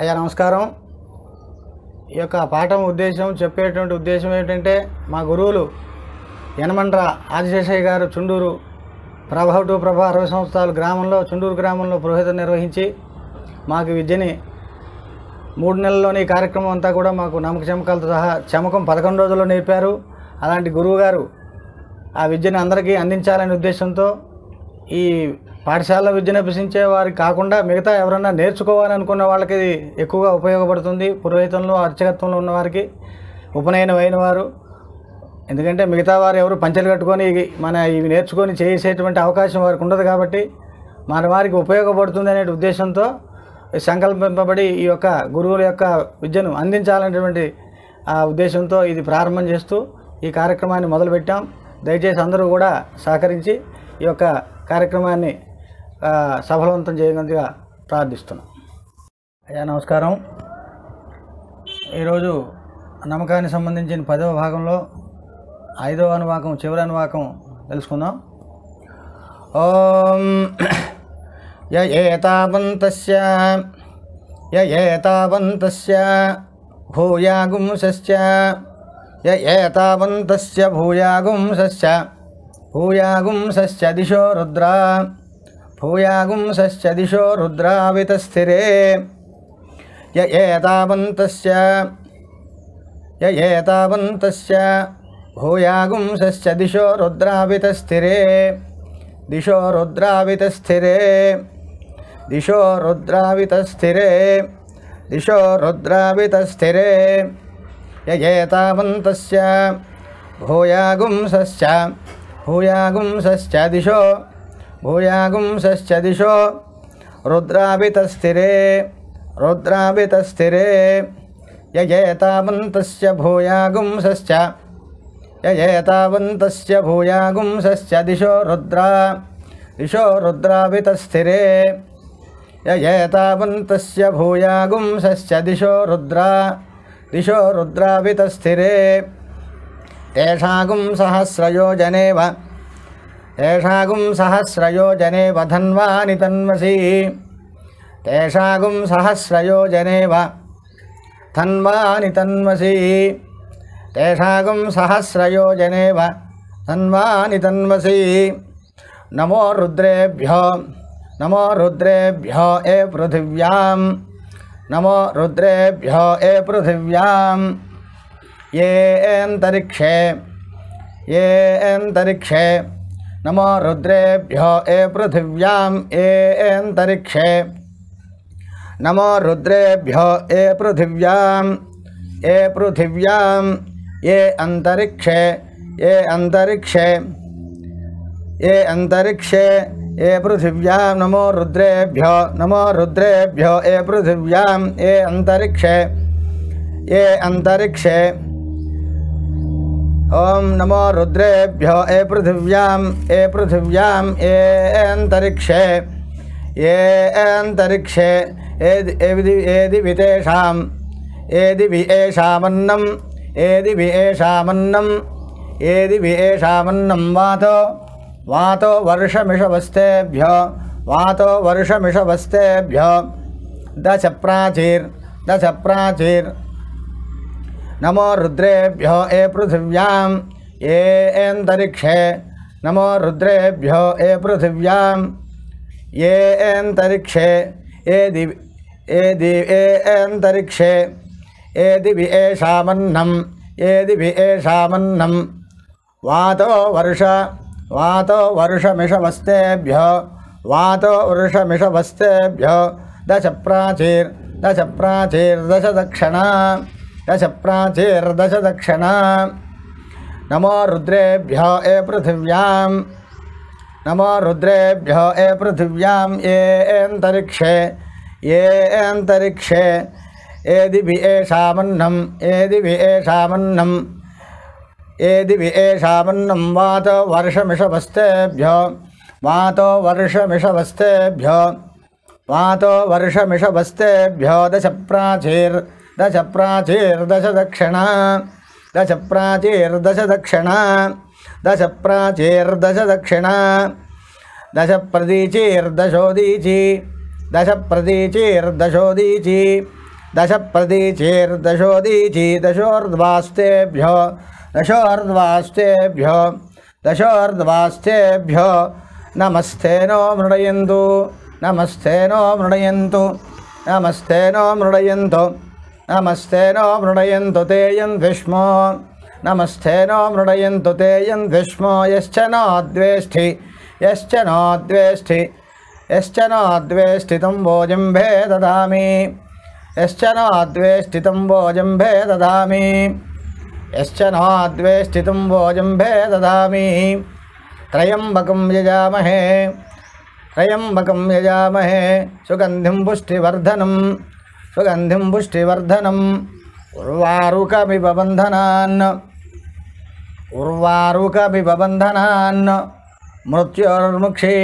అయ్యా నమస్కారం. ఈ యొక్క పాఠం ఉద్దేశం చెప్పేటువంటి ఉద్దేశం ఏంటంటే మా గురువులు యనమండ్ర ఆదిశేషయ్య గారు చుండూరు ప్రభ టు ప్రభ అరవై సంవత్సరాలు గ్రామంలో చుండూరు గ్రామంలో పురోహితం నిర్వహించి మాకు విద్యని మూడు నెలల్లోని ఈ కార్యక్రమం అంతా కూడా మాకు నమ్మక చమకాలతో సహా చమకం పదకొండు రోజుల్లో నేర్పారు. అలాంటి గురువు గారు ఆ విద్యను అందరికీ అందించాలనే ఉద్దేశంతో ఈ పాఠశాల విద్యను అభ్యసించే వారికి కాకుండా మిగతా ఎవరన్నా నేర్చుకోవాలనుకున్న వాళ్ళకి ఇది ఎక్కువగా ఉపయోగపడుతుంది. పురోహితంలో అర్చకత్వంలో ఉన్నవారికి ఉపనయనం అయిన వారు. ఎందుకంటే మిగతా వారు ఎవరు పంచలు కట్టుకొని ఇవి మన ఇవి నేర్చుకొని చేసేటువంటి అవకాశం వారికి ఉండదు కాబట్టి మన వారికి ఉపయోగపడుతుంది అనే ఉద్దేశంతో సంకల్పింపబడి ఈ యొక్క గురువుల యొక్క విద్యను అందించాలనేటువంటి ఆ ఉద్దేశంతో ఇది ప్రారంభం చేస్తూ ఈ కార్యక్రమాన్ని మొదలుపెట్టాం. దయచేసి అందరూ కూడా సహకరించి ఈ యొక్క కార్యక్రమాన్ని సఫలవంతం చేయగలిగా ప్రార్థిస్తున్నాం. అయ్యా నమస్కారం. ఈరోజు నమ్మకానికి సంబంధించిన పదవ భాగంలో ఐదవ అనువాకం చివరి అనువాకం తెలుసుకుందాం. ఓం య ఏతావంతస్య య ఏతావంతస్య భూయాగుంసస్య య భూయాగుంసస్య భూయాగుంసస్య దిశో రుద్రా. भूयागुंसश्च दिशो रुद्रावितस्थिरे। य एतावन्तस्य य एतावन्तस्य भूयागुंसश्च दिशो रुद्रावितस्थिरे। दिशो रुद्रावितस्थिरे। दिशो रुद्रावितस्थिरे। दिशो रुद्रावितस्थिरे। य एतावन्तस्य भूयागुंसश्च भूयागुंसश्च दिशो भूयागुंस दिशो। रुद्राभितस्थिरे। रुद्राभितस्थिरे। यजेतावंत भूयागुंस यजेतावंत भूयागुंस दिशो रुद्र। दिशो रुद्राभितस्थिरे। यजेतावंत भूयागुंस दिशो रुद्रा। दिशो रुद्राभितस्थिरे। तेषागुं सहस्रयोजनेव। तेषागुं सहस्रयो जने वधन्वा नितन्वसी। तेषागुं सहस्रयो जनेव धन्वानि नितन्वसी। तेषागुं सहस्रयो जनेव धन्वानि नितन्वसी। नमो रुद्रेभ्यो नमो रुद्रेभ्यो ए पृथिव्यां नमो रुद्रेभ्यो ए पृथिव्यां ये अंतरिक्षे ये अंतरिक्षे नमो रुद्रेभ्यो ए पृथिव्याम एन्तरिक्षे नमो रुद्रेभ्यो ए पृथिव्याम ए पृथिव्याम ये अंतरिक्षे ये अंतरिक्षे ये अंतरिक्षे ये पृथिव्यां। नमो रुद्रेभ्यो नमो रुद्रेभ्यो ये पृथिव्याम ये अंतरिक्षे ये अंतरिक्षे ओम नमो रुद्रेभ्यो, ए पृथिव्यां ए पृथिव्यां अंतरिक्षे ये एन्तरिक्षे एदि एदिवितेषां एदिभि एषामन्नम् एदिभि एषामन्नम् एदिभि एषामन्नं वातो वातो वर्षमिषवस्तेभ्यो वातो वर्षमिषवस्तेभ्यो, दश प्राचीर दश प्राचीर। नमो रुद्रेभ्यो ए पृथिव्यां ये एन्तरिक्षे नमो रुद्रेभ्यो ए पृथिव्यां ये एन्तरिक्षे ए दिव्, ए दि ए एन्तरिक्षे ए दिवि एषामन्नं ए दिवि एषामन्नं वातो वर्ष, वातो वर्षमिषवस्तेभ्य, वातो वृषमिषवस्तेभ्य दश प्राचीर्दश प्राचीर्दश दक्षिणा। दश प्राचीर्दश दक्षिण नमो रुद्रेभ्य ए पृथिव्यां नमो रुद्रेभ्य ए पृथिव्यां ये एन्तरिक्षे ये एन्तरिक्षे एदिभि एषामन्नं एदिभि एषामन्नं एदिभि एषामन्नं वात वर्षमिषभस्तेभ्य। वात वर्षमिषभस्तेभ्य। दश वर्षमिषभस्तेभ्यो। दशप्राचीर् దశ ప్రాచీర్దశ దక్షిణ దశ ప్రాచీర్దశ దక్షిణ దశ ప్రాచీర్దశ దక్షిణ దశ ప్రదీచీర్దశోదీచి దశ ప్రదీచీర్దశోదీచి దశ ప్రదీచీర్దశోదీచి దశోర్ధ్వాస్తేభ్యో దశోర్ధ్వాస్తేభ్యో దశోర్ధ్వాస్తేభ్యో నమస్తేనో మృడయంతు నమస్తేనో మృడయంతు నమస్తేనో మృడయంతు नमस्ते नो मृणयन्तु तेऽयं विष्मो। नमस्ते नो मृणयन्तुतेऽयं विष्मो। यश्च नोद्वेष्टि यश्च नोद्वेष्टि यश्च नाद्वेष्टितं भोजं ददामि यश्च नाद्वेष्टितं भोजं ददामि यश्च नाद्वेष्टितं भोजं ददामि त्रयम्बकं यजामहे त्रयम्बकं यजामहे सुगन्धिं पुष्टिवर्धनं सुगन्धिं पुष्टिवर्धनम् उर्वारुकमिव बन्धनान् उर्वारुकमिबन्धनान् मृत्योर्मुक्षी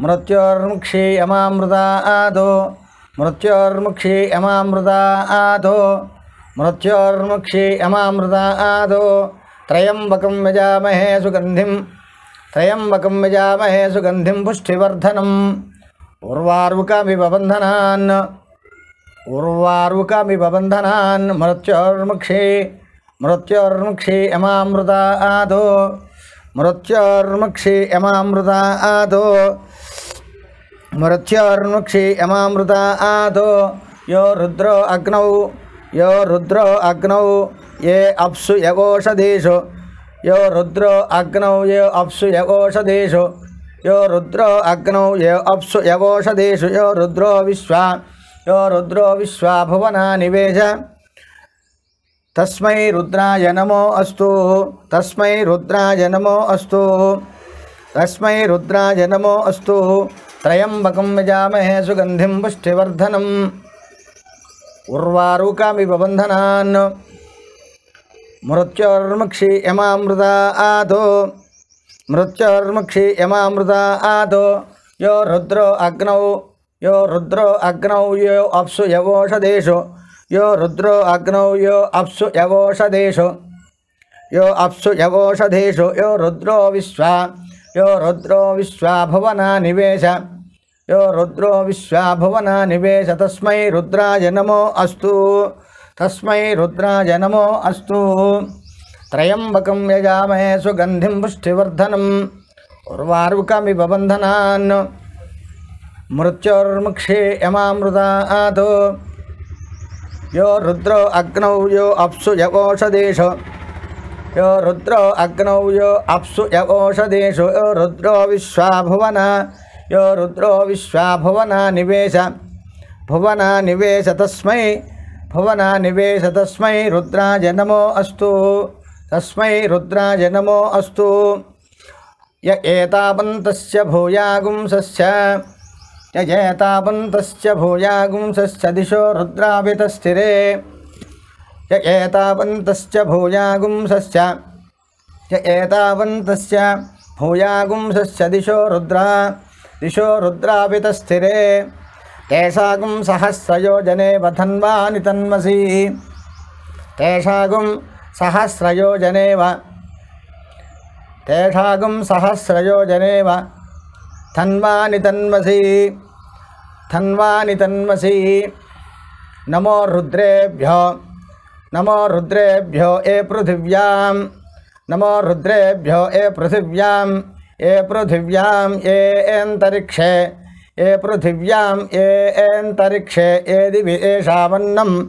मृत्योर्मुक्षी यमामृता आदो। मृत्योर्मुक्षी यमामृता आदो। मृत्योर्मुक्षी यमामृता आदो। त्र्यम्बकं यजामहे सुगन्धिं त्र्यम्बकं यजामहे सुगन्धिं पुष्टिवर्धनम् उर्वारुकमिव बन्धनान् उर्वारुकमिव बन्धनान् मृत्योर्मुक्षी मृत्योर्मुक्षी यमामृता आदो मृत्योर्मुक्षी यमामृता आदो मृत्योर्मुक्षी यमामृता आदो, यो रुद्रो अग्नौ, यो रुद्रो अग्नौ, ये अप्सु यगोषधीषु यो रुद्रो अग्नौ, ये अप्सु यगोषधीषु यो रुद्रो अग्नौ, ये अप्सु यगोषधीषु यो रुद्रो विश्वा यो रुद्रो विश्वा भुवना निवेश तस्मै रुद्राय नमो अस्तु। तस्मै रुद्राय नमो अस्तु। तस्मै रुद्राय नमो अस्तु। त्र्यम्बकं यजामहे सुगन्धिं पुष्टिवर्धनम् उर्वारुकामिव मृत्योर्मुक्षि यमामृता आदो। मृत्योर्मुक्षि यमामृता आदो। यो रुद्रो अग्नौ। यो रुद्रो अग्नौ यो अप्सु यवोषधेषु। यो रुद्रो अग्नौ यो अप्सु यवोषधेषु। यो अप्सु यवोषधेषु। यो रुद्रो विश्वा। यो रुद्रो विश्वा भुवना निवेश। यो रुद्रो विश्वा भुवना निवेश। तस्मै रुद्राय नमो अस्तु। तस्मै रुद्राय नमो अस्तु। त्र्यम्बकं यजामहे सुगन्धिं पुष्टिवर्धनम् उर्वारुकमिव बन्धनान्। मृत्योर्मुक्षे यमामृता आदो। यो रुद्रो अग्नौ, यो अप्सु यवोषधेषु। यो रुद्रो अग्नौ, यो अप्सु यवोषधेषु। यो रुद्रो विश्वा भुवन यो रुद्रो विश्वाभुवना निवेश। भुवना निवेश तस्मै, भुवना निवेश तस्मै रुद्राय नमो अस्तु। तस्मै रुद्राय नमो अस्तु। य य भूयागुंसश्च दिशो रुद्राभितस्थिरे। य एतावन्तस्य भूयागुंसश्च य एतावन्तस्य भूयागुंसश्च दिशो रुद्रा दिशो रुद्रापितस्थिरे तेषागुं सहस्रयोजने वधन्वानि तन्मसि तेषागुं सहस्रयोजने तेषागुं सहस्रयो जनेव धन्वानि तन्मसि धन्वानि तन्मसि नमो रुद्रेभ्यो। नमो रुद्रेभ्यो, ए पृथिव्यां। नमो रुद्रेभ्यो, ए पृथिव्यां। ए पृथिव्यां, ए अन्तरिक्षे ए पृथिव्यां, ए अन्तरिक्षे ए दिवि एषामन्नं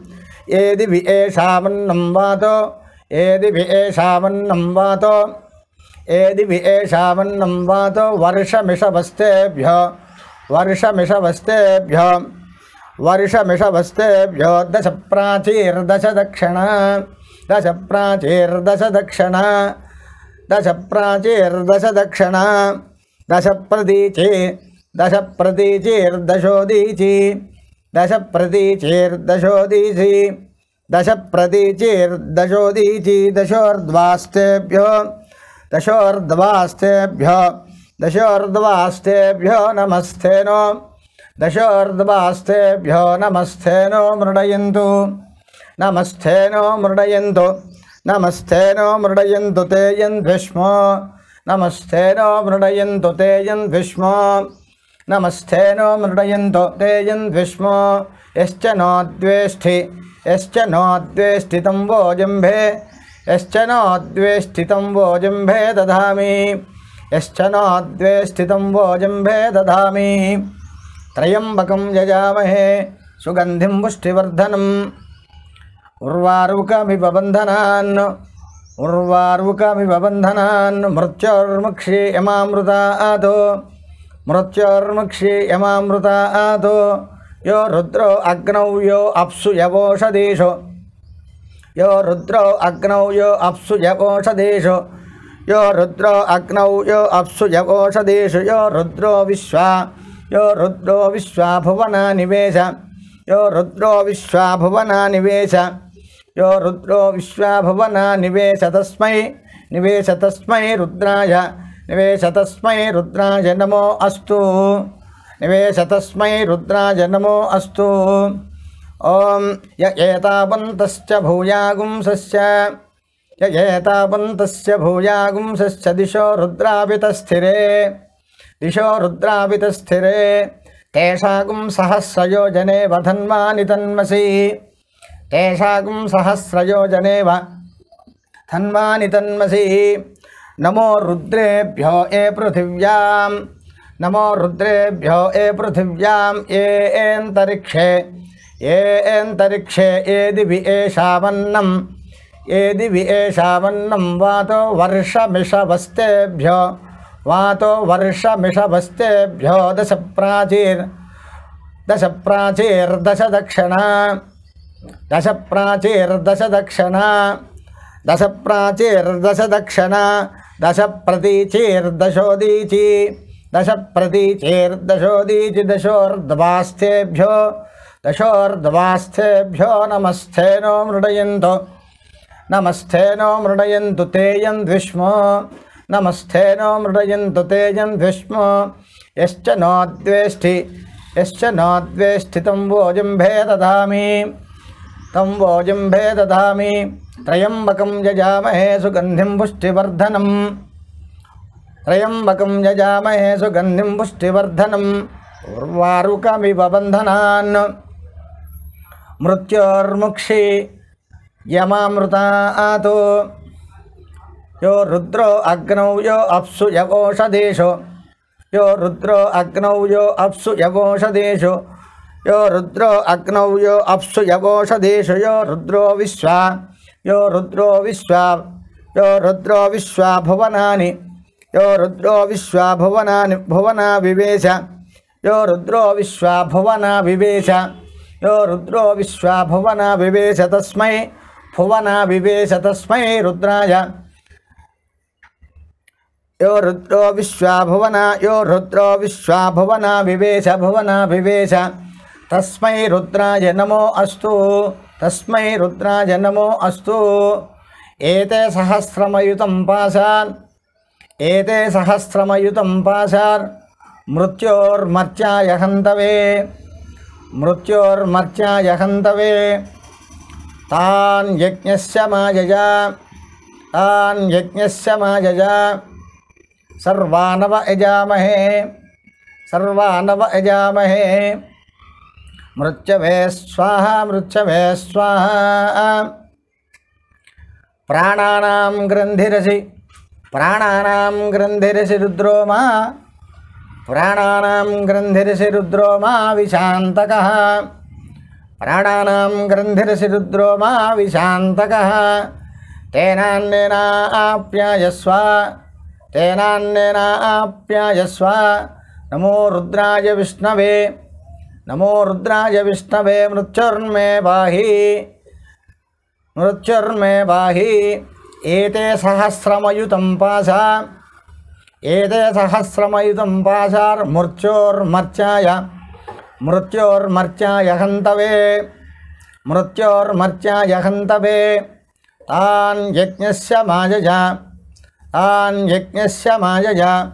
ए दिवि एषामन्नं वातो। ए दिवि एषामन्नं वातो। ए दिवि एषामन्नं वातो वर्षमिषवस्तेभ्यो वर्षमिषवस्तेभ्यो वर्षमिषवस्तेभ्यो। दश प्राचीर्दश दक्षिणा दश प्राचीर्दश दक्षिणा दश प्राचीर्दश दक्षिणा दश प्रतीचि दश प्रतीचीर्दशोदीचि दश प्रतीचीर्दशोदीचि दश प्रतीचीर्दशोदीचि दशोर्ध्वास्तेभ्यो। दशोऽर्ध्वास्थेभ्य दशोर्ध्वास्तेभ्यो नमस्थेनो दशोर्ध्वास्तेभ्यो नमस्थेनो मृडयन्तु नमस्थेनो मृडयन्तु नमस्थेनो मृडयन्तु तेयं नमस्थेनो मृडयन्तु मृणयन्तु तेयन्द्विष्मो नमस्थेनो मृडयन्तु तेयं द्विष्मो यश्च नो द्वेष्ठि यश्च नो नोद्वेष्टितं वो जम्भे यश्च नो द्वेष्टितं वो जम्भे दधामि यश्च नो द्वेष्टितं वो जम्भे दधामि त्र्यम्बकं यजामहे सुगन्धिं पुष्टिवर्धनम्। उर्वारुकमिव बन्धनान्। उर्वारुकमिव बन्धनान्। मृत्योर्मुक्षीयमामृतादो मृत्योर्मुक्षीयमामृतादो यो रुद्रो अग्नौ यो अप्सु यवोषधीषु। यो रुद्रो अग्नौ यो अप्सु यवोषधीषु यो रुद्रो अग्नौ यो अप्सु यवोषधीषु यो रुद्रो विश्वा, यो रुद्रो विश्वा भुवना निवेश। यो रुद्रो विश्वा भुवना निवेश। यो रुद्रो विश्वा भुवना निवेश तस्मै निवेश तस्मै रुद्राय। निवेश तस्मै रुद्राय नमो अस्तु। निवेश तस्मै रुद्राय नमो अस्तु। ॐ य एतावन्तश्च भूयागुंसश्च। य एतावन्तस्य भूयागुंसश्च दिशो रुद्रावितस्थिरे। दिशो रुद्रावितस्थिरे। तेषागुं सहस्रयोजने वधन्वानि तन्मसि तेषागुं सहस्रयोजनेव धन्वानि तन्मसि नमो रुद्रेभ्यो ए पृथिव्यां नमो रुद्रेभ्यो ए पृथिव्यां ये एन्तरिक्षे ये एन्तरिक्षे ये दिवि एषावन्नं। ये दिवि एषावन्नं वातो वर्षमिषवस्तेभ्यो। वातो दश प्राचीर् दश प्राचीर्दश दक्षिणा। दश प्राचीर्दश दक्षिणा। दश प्राचीर्दश दक्षिणा। दश प्रतीचीर्दशोदीचि। दश प्रतीचीर्दशोदीचि दशोर्ध्वास्थेभ्यो दशोर्ध्वास्थेभ्यो नमस्थेनो मृडयन्तु। नमस्थेनो मृडयन्तु तेयं तेजन्द्विष्मो नमस्थेनो मृडयन्तु तेजन्द्विष्मो यश्च नोद्वेष्टि यश्च नोद्वेष्टितं भोजुम्भे दधामि तं भोजुम्भे दधामि त्रयम्बकं यजामहे सुगन्धिं पुष्टिवर्धनं त्रयम्बकं यजामहे सुगन्धिं पुष्टिवर्धनम्। उर्वारुकमिव बन्धनान्। मृत्योर्मुक्षि यमामृतातो यो रुद्रो अग्नौ, यो अप्सु यवोषधेषु यो रुद्रो अग्नौ, यो अप्सु यवोषधेषु यो रुद्रो अग्नौ, यो अप्सु यवोषधेषु यो रुद्रो विश्वा, यो रुद्रो विश्वा, यो रुद्रो विश्वा भुवनानि। यो रुद्रो विश्वा भुवनानि भुवना विवेश यो रुद्रो विश्वा भुवना विवेश यो रुद्रो विश्वा भुवना विवेश तस्मै, भुवना विवेश तस्मै, रुद्राय। यो रुद्रो विश्वा भुवना, यो रुद्रो विश्वा भुवना विवेश भुवना विवेश तस्मै, रुद्राय नमो अस्तु। तस्मै, रुद्राय नमो अस्तु। एते सहस्रमयुतं पाशान्। एते सहस्रमयुतं पाशान्। मृत्योर्मर्त्याय हन्तवे। मृत्योर्मर्त्याय हन्तवे तान् यज्ञस्य मायजा। तान् यज्ञस्य मायजा। सर्वानव यजामहे। सर्वानव यजामहे। मृत्यवे स्वाहा मृत्यवे स्वाहा। प्राणानां ग्रन्थिरसि प्राणानां ग्रन्थिरसि रुद्रो मा प्राणानां ग्रन्थिरसि रुद्रो मा विशान्तकः प्राणानां ग्रन्थिरसि रुद्रो मा विशान्तकः तेनान्येनाप्यायस्व तेनान्येनाप्यायस्व नमो रुद्राय विष्णवे, नमो रुद्राय विष्णवे, मृत्युर्मे बाहि मृत्युर्मे बाहि एते सहस्रमयुतं पाशा। एते सहस्रमयुतं पाशार्मृत्योर्मर्त्याय मृत्योर्मर्त्याय हन्तवे मृत्योर्मर्त्याय हन्तवे तान् यज्ञस्य मायजा तान् यज्ञस्य मायजा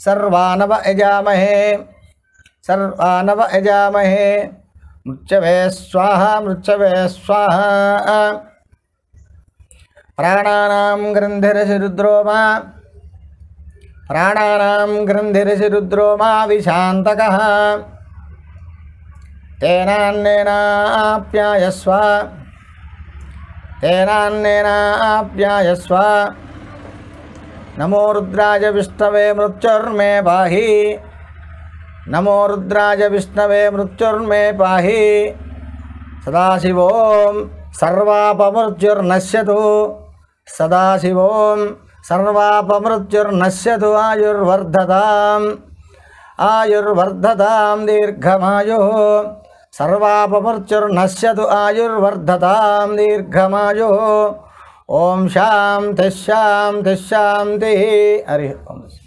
सर्वानव यजामहे। सर्वानव यजामहे। मृत्यवे स्वाहा मृत्यवे स्वाहा। प्राणानां प्राणानां ग्रन्थिरिषि रुद्रो मा विशान्तकः तेनान्नेनाप्यायस्व। तेनान्नेनाप्यायस्व। नमो रुद्राय विष्णवे मृत्युर्मे पाहि। नमो रुद्राय विष्णवे मृत्युर्मे पाहि। सदाशिवों सर्वापमृत्युर्नश्यतु सदाशिवों सर्वापमृत्युर्नश्यतु आयुर्वर्धता आयुर्वर्धतां दीर्घमायुः सर्वापमृत्युर्नश्यतु आयुर्वर्धतां दीर्घमायुः ओं शां तिः शां तिः शान्तिः हरिः